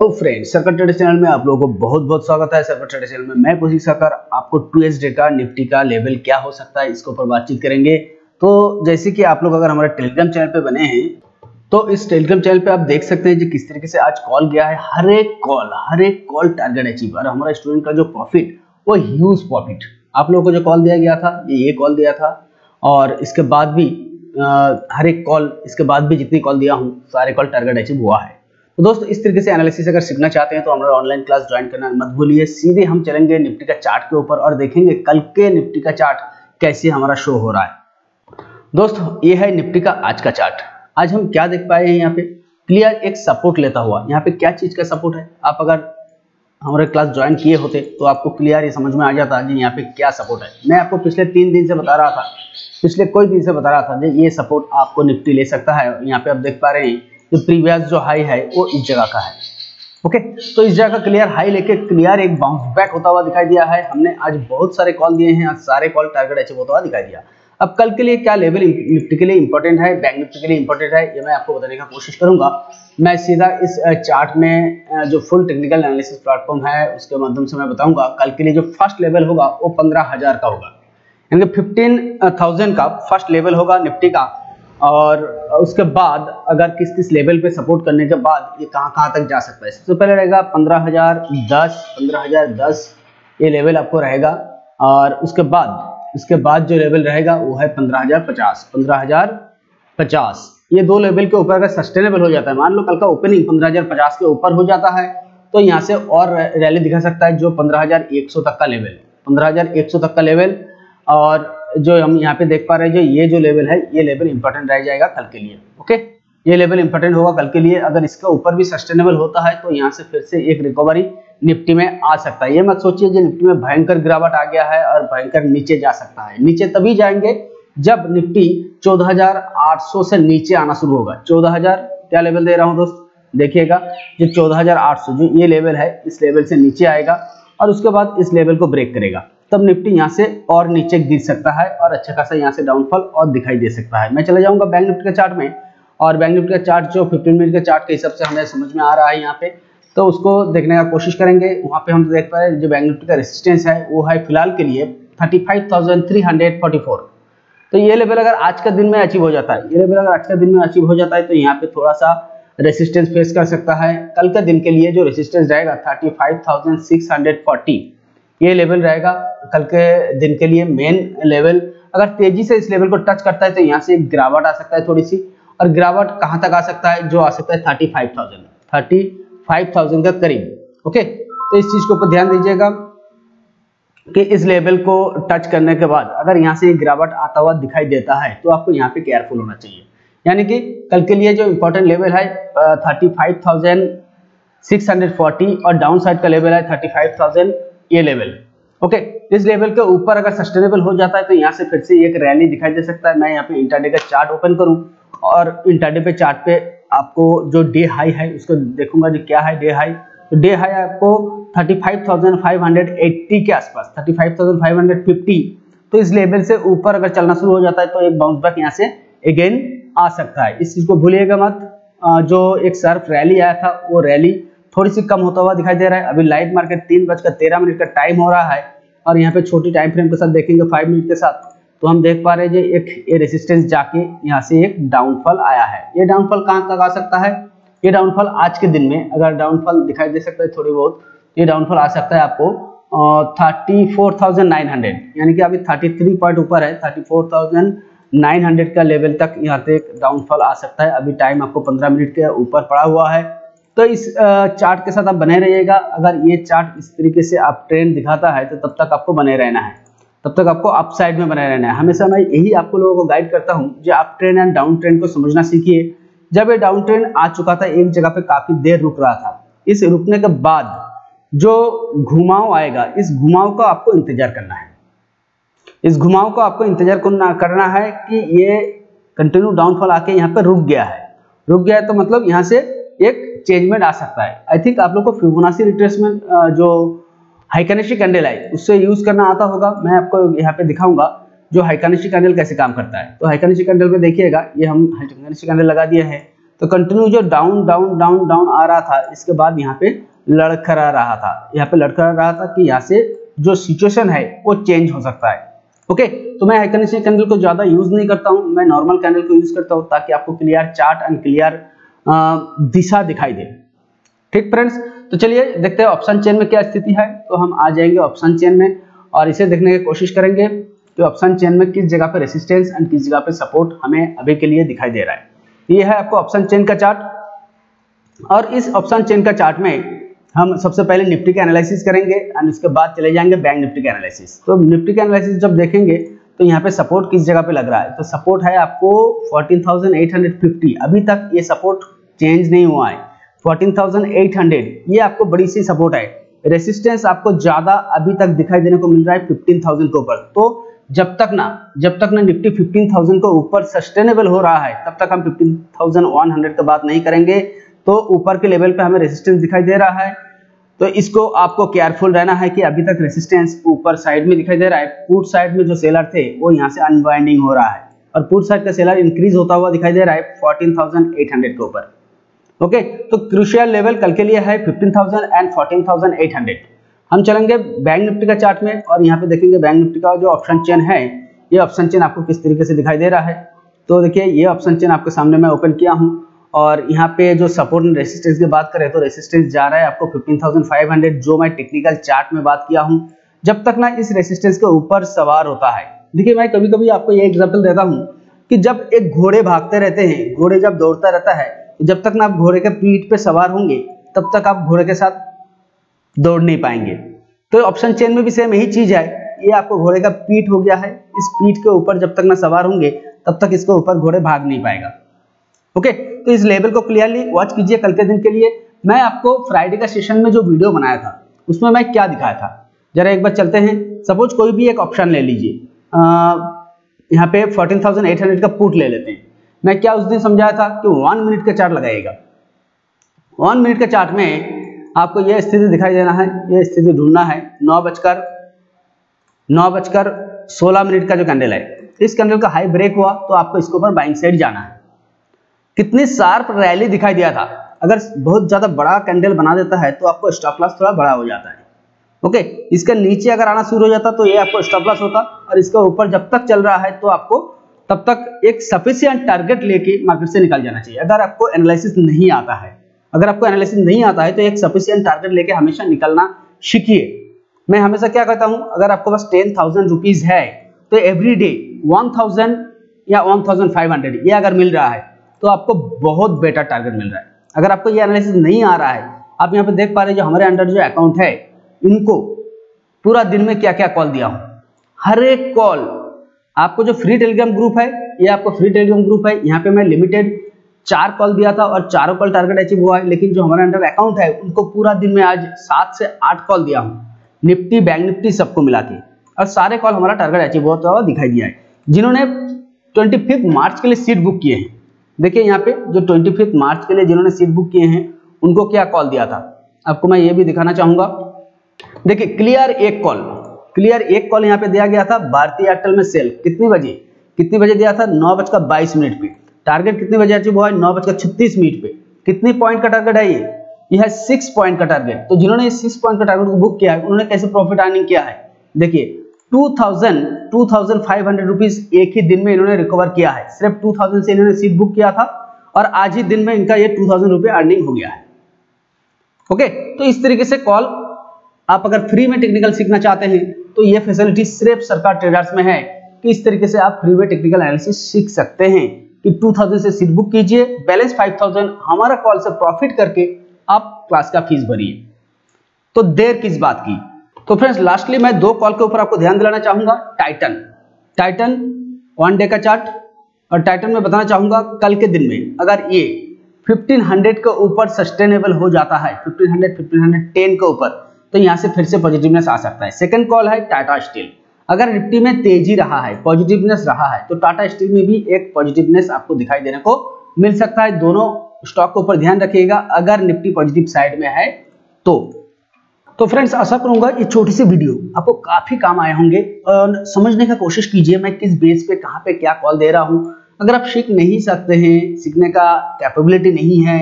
तो friend circuit trader channel में आप लोगों को बहुत बहुत स्वागत है सर्कट ट्रेडर चैनल में। मैं कोशिश कर आपको टू एस डे का निफ्टी का लेवल क्या हो सकता है इसके ऊपर बातचीत करेंगे। तो जैसे कि आप लोग अगर हमारे टेलीग्राम चैनल पे बने हैं तो इस टेलीग्राम चैनल पे आप देख सकते हैं कि किस तरीके से आज कॉल गया है। हर एक कॉल हर एक कॉल टारगेट अचीव और हमारा स्टूडेंट का जो प्रॉफिट वो ह्यूज प्रॉफिट आप लोगों को जो कॉल दिया गया था ये ये कॉल दिया था। और इसके बाद भी आ, हर एक कॉल इसके बाद भी जितनी कॉल दिया हूँ सारे कॉल टारगेट अचीव हुआ है। तो दोस्तों, इस तरीके से एनालिसिस अगर सीखना चाहते हैं तो हमारा ऑनलाइन क्लास ज्वाइन करना मत भूलिए। सीधे हम चलेंगे निफ्टी का चार्ट के ऊपर और देखेंगे कल के निफ्टी का चार्ट कैसे हमारा शो हो रहा है। दोस्तों, ये है निफ्टी का आज का चार्ट आज हम क्या देख पाए हैं यहाँ पे? क्लियर एक सपोर्ट लेता हुआ। यहाँ पे क्या चीज़ का सपोर्ट है? आप अगर हमारे क्लास ज्वाइन किए होते तो आपको क्लियर ये समझ में आ जाता जी यहाँ पे क्या सपोर्ट है। मैं आपको पिछले तीन दिन से बता रहा था, पिछले कोई दिन से बता रहा था जी ये सपोर्ट आपको निफ्टी ले सकता है। यहाँ पे आप देख पा रहे हैं जो प्रीवियस जो हाई है, वो इस जगह का है। ओके तो इस जगह का क्लियर हाई लेके क्लियर एक बाउंस बैक होता हुआ दिखाई दिया है। हमने आज बहुत सारे कॉल दिए हैं, आज सारे कॉल टारगेट अचीव होता हुआ दिखाई दिया। अब कल के लिए क्या लेवल निफ्टी के लिए इंपॉर्टेंट है बैंक निफ्टी के लिए इंपॉर्टेंट है, ये मैं आपको बताने का कोशिश करूँगा। मैं सीधा इस चार्ट में जो फुल टेक्निकल एनालिसिस प्लेटफॉर्म है, उसके माध्यम से मैं बताऊँगा। कल के लिए जो फ़र्स्ट लेवल होगा, वो पंद्रह हज़ार का होगा। यानी फिफ्टीन थाउज़ेंड का फ़र्स्ट लेवल होगा निफ्टी का। और उसके बाद अगर किस किस लेवल पे सपोर्ट करने के बाद ये कहाँ कहाँ तक जा सकता है? सबसे पहले रहेगा पंद्रह हज़ार दस, पंद्रह हज़ार दस ये लेवल आपको रहेगा। और उसके बाद उसके बाद जो लेवल रहेगा वो है पंद्रह हज़ार पचास, पंद्रह हज़ार पचास। ये दो लेवल के ऊपर अगर सस्टेनेबल हो जाता है, मान लो कल का ओपनिंग पंद्रह हज़ार पचास के ऊपर हो जाता है तो यहाँ से और रैली दिखा सकता है जो पंद्रह हज़ार एक सौ तक का लेवल पंद्रह हज़ार एक सौ तक का लेवल और जो हम यहाँ पे देख पा रहे हैं जो ये जो लेवल है ये लेवल इंपॉर्टेंट रह जाएगा कल के लिए ओके ये लेवल इंपॉर्टेंट होगा कल के लिए। अगर इसका ऊपर भी सस्टेनेबल होता है तो यहाँ से फिर से एक रिकवरी निफ्टी में आ सकता है। ये मत सोचिए निफ्टी में भयंकर गिरावट आ गया है और भयंकर नीचे जा सकता है। नीचे तभी जाएँगे जब निफ्टी 14,800 से नीचे आना शुरू होगा। 14,000 क्या लेवल दे रहा हूँ दोस्त? देखिएगा जो 14,800 जो ये लेवल है इस लेवल से नीचे आएगा और उसके बाद इस लेवल को ब्रेक करेगा। तब निफ्टी यहाँ से और नीचे गिर सकता है और अच्छा खासा यहाँ से डाउनफॉल और दिखाई दे सकता है। मैं चले जाऊँगा बैंक निफ्टी के चार्ट में और बैंक निफ्टी का चार्ट जो 15 मिनट के चार्ट के हिसाब से हमें समझ में आ रहा है यहाँ पे तो उसको देखने का कोशिश करेंगे। वहाँ पे हम देख पा रहे हैं जो बैंक निफ्टी का रेसिस्टेंस है वो है फ़िलहाल के लिए थर्टी तो ये लेवल अगर आज का दिन में अचीव हो जाता है ये लेवल अगर आज का दिन में अचीव हो जाता है तो यहाँ पे थोड़ा सा रेसिस्टेंस फेस कर सकता है। कल के दिन के लिए जो रेसिस्टेंस रहेगा 35,640 ये लेवल रहेगा कल के दिन के लिए मेन लेवल अगर तेज़ी से इस लेवल को टच करता है तो यहाँ से गिरावट आ सकता है थोड़ी सी। और गिरावट कहाँ तक आ सकता है? जो आ सकता है thirty five thousand thirty five thousand के करीब। ओके तो इस चीज़ के ऊपर ध्यान दीजिएगा कि इस लेवल को टच करने के बाद अगर यहाँ से गिरावट आता हुआ दिखाई देता है तो आपको यहाँ पे केयरफुल होना चाहिए। यानी कि कल के लिए जो इंपॉर्टेंट लेवल है thirty five thousand six hundred forty और डाउन साइड का लेवल है थर्टी फाइव थाउज़ेंड ये लेवल ओके okay, इस लेवल के ऊपर अगर सस्टेनेबल हो जाता है तो यहाँ से फिर से एक रैली दिखाई दे सकता है। मैं यहाँ पे इंटरडे का चार्ट ओपन करूँ और इंटरडे पे चार्ट पे आपको जो डे हाई है उसको देखूँगा जो क्या है डे हाई तो डे हाई आपको 35,580 के आसपास 35,550 तो इस लेवल से ऊपर अगर चलना शुरू हो जाता है तो एक बाउंस बैक यहाँ से अगेन आ सकता है। इस चीज़ को भूलिएगा मत। जो एक सर्फ रैली आया था वो रैली थोड़ी सी कम होता हुआ दिखाई दे रहा है। अभी लाइव मार्केट तीन बजकर तेरह मिनट का टाइम हो रहा है और यहाँ पे छोटी टाइम फ्रेम के साथ देखेंगे फाइव मिनट के साथ। तो हम देख पा रहे हैं एक, ये रेसिस्टेंस जाके यहाँ से एक डाउनफॉल आया है। ये डाउनफॉल कहाँ तक आ सकता है? ये डाउनफॉल आज के दिन में, अगर डाउनफॉल दिखाई दे सकता है थोड़ी बहुत, ये डाउनफॉल आ सकता है आपको thirty four thousand nine hundred यानी कि अभी थर्टी थ्री पॉइंट ऊपर है thirty four thousand nine hundred का लेवल तक यहाँ से डाउनफॉल आ सकता है। अभी टाइम आपको पंद्रह मिनट के ऊपर पड़ा हुआ है। तो इस चार्ट के साथ आप बने रहिएगा। अगर ये चार्ट इस तरीके से आप ट्रेंड दिखाता है तो तब तक आपको बने रहना है। तब तक आपको अप साइड में बने रहना है। हमेशा मैं यही आपको लोगों को गाइड करता हूँ जो आप ट्रेंड एंड डाउन ट्रेंड को समझना सीखिए। जब ये डाउन ट्रेंड आ चुका था, एक जगह पे काफ़ी देर रुक रहा था। इस रुकने के बाद जो घुमाव आएगा, इस घुमाव का आपको इंतज़ार करना है। इस घुमाव को आपको इंतज़ार करना है कि ये कंटिन्यू डाउनफॉल आके यहाँ पे रुक गया है। रुक गया है तो मतलब यहाँ से एक चेंजमेंट आ सकता है। आई थिंक आप लोग को फिबोनाची रिट्रेसमेंट जो हाइकानिशी कैंडल है, उससे यूज़ करना आता होगा। मैं आपको यहाँ पे दिखाऊँगा जो हाइकानिशी कैंडल कैसे काम करता है। तो हाइकानिशी कैंडल पे देखिएगा, ये हम हाइकानिशी कैंडल लगा दिए हैं। तो कंटिन्यू जो डाउन डाउन डाउन डाउन आ रहा था, इसके बाद यहाँ पे लड़खड़ा रहा था। यहाँ पे लड़खड़ा रहा था कि यहाँ से जो सिचुएशन है, वो चेंज हो सकता है। ओके तो मैं हाइकनिशियन कैंडल को ज़्यादा यूज़ नहीं करता हूँ। मैं नॉर्मल कैंडल को यूज़ करता हूँ ताकि आपको क्लियर चार्ट एंड क्लियर दिशा दिखाई दे। ठीक फ्रेंड्स तो चलिए देखते हैं ऑप्शन चेन में क्या स्थिति है। तो हम आ जाएँगे ऑप्शन चेन में और इसे देखने की कोशिश करेंगे कि ऑप्शन चेन में किस जगह पे रेसिस्टेंस एंड किस जगह पे सपोर्ट हमें अभी के लिए दिखाई दे रहा है। ये है आपको ऑप्शन चेन का चार्ट और इस ऑप्शन चेन का चार्ट में हम सबसे पहले निफ्टी का एनालिसिस करेंगे एंड उसके बाद चले जाएँगे बैंक निफ्टी का एनालिसिस तो निफ्टी का एनालिसिस जब देखेंगे तो यहाँ पे सपोर्ट किस जगह पे लग रहा है? तो सपोर्ट है आपको 14,850 अभी तक ये सपोर्ट चेंज नहीं हुआ है। 14,800 ये आपको बड़ी सी सपोर्ट है। रेसिस्टेंस आपको ज़्यादा अभी तक दिखाई देने को मिल रहा है 15,000 के ऊपर। तो जब तक ना जब तक ना निफ्टी 15,000 को ऊपर सस्टेनेबल हो रहा है तब तक हम 15,100 का बात नहीं करेंगे। तो ऊपर के लेवल पे हमें रेसिस्टेंस दिखाई दे रहा है। तो इसको आपको केयरफुल रहना है कि अभी तक रेसिस्टेंस ऊपर साइड में दिखाई दे रहा है। पुट साइड में जो सेलर थे वो यहाँ से अनबाइंडिंग हो रहा है। और पुट साइड का सेलर इंक्रीज होता हुआ दिखाई दे रहा है 14,800 के ऊपर। ओके तो क्रूशियल लेवल कल के लिए है 15,000 एंड 14,800 हम चलेंगे बैंक निफ्टी का चार्ट में और यहाँ पे देखेंगे बैंक निफ्टी का जो ऑप्शन चेन है ये ऑप्शन चेन आपको किस तरीके से दिखाई दे रहा है। तो देखिए ये ऑप्शन चेन आपके सामने मैं ओपन किया हूँ। और यहाँ पे जो सपोर्ट एंड रेसिस्टेंस की बात करें तो रेसिस्टेंस जा रहा है आपको 15,500 जो मैं टेक्निकल चार्ट में बात किया हूँ। जब तक ना इस रेसिस्टेंस के ऊपर सवार होता है। देखिए मैं कभी कभी आपको ये एग्ज़ाम्पल देता हूँ कि जब एक घोड़े भागते रहते हैं घोड़े जब दौड़ता रहता है जब तक ना आप घोड़े के पीठ पे सवार होंगे तब तक आप घोड़े के साथ दौड़ नहीं पाएँगे। तो ऑप्शन चेन में भी सेम यही चीज़ है। ये आपको घोड़े का पीठ हो गया है। इस पीठ के ऊपर जब तक ना सवार होंगे तब तक इसके ऊपर घोड़े भाग नहीं पाएगा। ओके तो इस लेवल को क्लियरली वॉच कीजिए कल के दिन के लिए। मैं आपको फ्राइडे का सेशन में जो वीडियो बनाया था उसमें मैं क्या दिखाया था? जरा एक बार चलते हैं। सपोज़ कोई भी एक ऑप्शन ले लीजिए। यहाँ पे 14,800 का पुट ले लेते हैं। मैं क्या उस दिन समझाया था कि वन मिनट का चार्ट लगाएगा वन मिनट के चार्ट में आपको यह स्थिति दिखाई देना है यह स्थिति ढूंढना है। नौ बजकर नौ बजकर सोलह मिनट का जो कैंडल है इस कैंडल का हाई ब्रेक हुआ तो आपको इसके ऊपर बाइंग साइड जाना है। कितनी शार्प रैली दिखाई दिया था। अगर बहुत ज़्यादा बड़ा कैंडल बना देता है तो आपको स्टॉप लॉस थोड़ा बड़ा हो जाता है। ओके, इसके नीचे अगर आना शुरू हो जाता तो ये आपको स्टॉप लॉस होता। और इसके ऊपर जब तक चल रहा है तो आपको तब तक एक सफिशियंट टारगेट लेके मार्केट से निकल जाना चाहिए। अगर आपको एनालिसिस नहीं आता है, अगर आपको एनालिसिस नहीं आता है तो एक सफिशियंट टारगेट लेके हमेशा निकलना सीखिए। मैं हमेशा क्या कहता हूँ, अगर आपको बस टेन थाउज़ेंड रुपीज़ है तो एवरी डे वन थाउज़ेंड या वन थाउज़ेंड फाइव हंड्रेड ये अगर मिल रहा है तो आपको बहुत बेटर टारगेट मिल रहा है। अगर आपको ये एनालिसिस नहीं आ रहा है, आप यहाँ पे देख पा रहे जो हमारे अंडर जो अकाउंट है, इनको पूरा दिन में क्या क्या कॉल दिया हूँ। हर एक कॉल आपको जो फ्री टेलीग्राम ग्रुप है, ये आपको फ्री टेलीग्राम ग्रुप है। यहाँ पे मैं लिमिटेड चार कॉल दिया था और चारों कॉल टारगेट अचीव हुआ है, लेकिन जो हमारे अंडर अकाउंट है, उनको पूरा दिन में आज सात से आठ कॉल दिया हूँ। निफ्टी, बैंक निफ्टी सबको मिला के। और सारे कॉल हमारा टारगेट अचीव होता हुआ दिखाई दिया है। जिन्होंने ट्वेंटी मार्च के लिए सीट बुक किए हैं। देखिए यहाँ पे जो ट्वेंटी फिफ्थ मार्च के लिए जिन्होंने सीट बुक किए हैं, उनको क्या कॉल दिया था? आपको मैं ये भी दिखाना चाहूँगा। देखिए क्लियर एक कॉल क्लियर एक कॉल यहाँ पे दिया गया था भारतीय एयरटेल में सेल कितनी बजे? कितनी बजे दिया था? नौ बजकर बाईस मिनट पे। टारगेट कितने बजे अचीव हुआ है? नौ बजकर छत्तीस मिनट पे। कितनी पॉइंट का टारगेट है ये? यह सिक्स पॉइंट का टारगेट तो जिन्होंने सिक्स पॉइंट का टारगेट को बुक किया है, उन्होंने कैसे प्रॉफिट अर्निंग किया है? देखिए 2000 2500 रुपीस एक ही दिन में इन्होंने रिकवर किया है। सिर्फ़ 2000 से इन्होंने सीट बुक किया था और आज ही दिन में इनका ये 2000 रुपए अर्निंग हो गया है। ओके तो इस तरीके से कॉल आप अगर फ्री में टेक्निकल सीखना चाहते हैं तो ये फैसिलिटी सिर्फ़ सरकार ट्रेडर्स में है कि इस तरीके से आप फ्री में टेक्निकल एनालिसिस सीख सकते हैं कि 2000 से सीट बुक कीजिए बैलेंस 5000 हमारा कॉल से प्रॉफिट करके आप क्लास का फ़ीस भरिए। तो देर किस बात की? तो फ्रेंड्स लास्टली मैं दो कॉल के ऊपर आपको ध्यान दिलाना चाहूँगा टाइटन टाइटन वन डे का चार्ट और टाइटन में बताना चाहूँगा कल के दिन में, अगर ये 1500 के ऊपर सस्टेनेबल हो जाता है 1500 1510 के ऊपर तो यहाँ से फिर से पॉजिटिवनेस आ सकता है। सेकंड कॉल है टाटा स्टील अगर निफ्टी में तेज़ी रहा है पॉजिटिवनेस रहा है तो टाटा स्टील में भी एक पॉजिटिवनेस आपको दिखाई देने को मिल सकता है। दोनों स्टॉक के ऊपर ध्यान रखिएगा, अगर निफ्टी पॉजिटिव साइड में है तो तो फ्रेंड्स आशा करूँगा ये छोटी सी वीडियो आपको काफ़ी काम आए होंगे और समझने का कोशिश कीजिए मैं किस बेस पे, कहाँ पे क्या कॉल दे रहा हूँ। अगर आप सीख नहीं सकते हैं, सीखने का कैपेबिलिटी नहीं है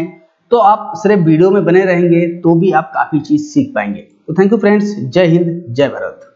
तो आप सिर्फ़ वीडियो में बने रहेंगे तो भी आप काफ़ी चीज़ सीख पाएँगे। तो थैंक यू फ्रेंड्स जय हिंद, जय भारत।